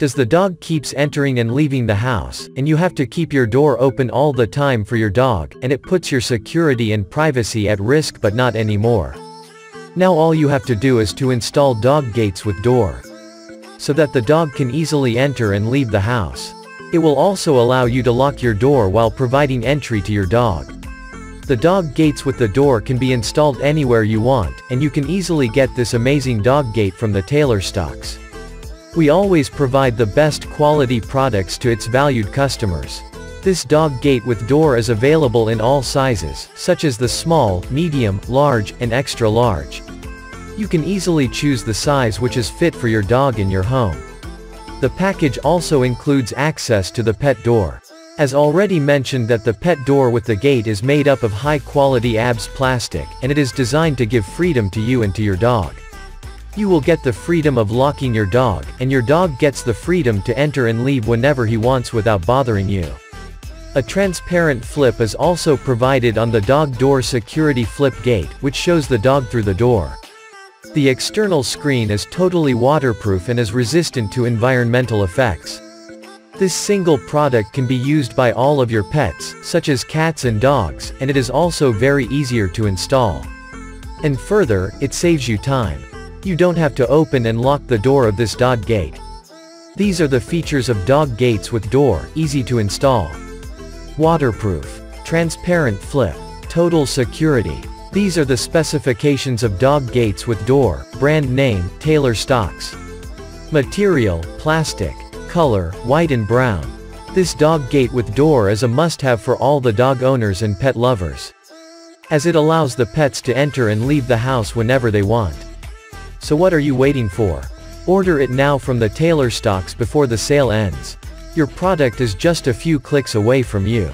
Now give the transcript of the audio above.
Does the dog keeps entering and leaving the house, and you have to keep your door open all the time for your dog, and it puts your security and privacy at risk but not anymore. Now all you have to do is to install dog gates with door. So that the dog can easily enter and leave the house. It will also allow you to lock your door while providing entry to your dog. The dog gates with the door can be installed anywhere you want, and you can easily get this amazing dog gate from the TailorStocks. We always provide the best quality products to its valued customers. This dog gate with door is available in all sizes, such as the small, medium, large, and extra large. You can easily choose the size which is fit for your dog in your home. The package also includes access to the pet door. As already mentioned that the pet door with the gate is made up of high-quality ABS plastic, and it is designed to give freedom to you and to your dog. You will get the freedom of locking your dog, and your dog gets the freedom to enter and leave whenever he wants without bothering you. A transparent flip is also provided on the dog door security flip gate, which shows the dog through the door. The external screen is totally waterproof and is resistant to environmental effects. This single product can be used by all of your pets, such as cats and dogs, and it is also very easier to install. And further, it saves you time. You don't have to open and lock the door of this dog gate. These are the features of dog gates with door, easy to install. Waterproof. Transparent flip. Total security. These are the specifications of dog gates with door, brand name, TailorStocks. Material, plastic. Color, white and brown. This dog gate with door is a must-have for all the dog owners and pet lovers. As it allows the pets to enter and leave the house whenever they want. So what are you waiting for? Order it now from the TailorStocks before the sale ends. Your product is just a few clicks away from you.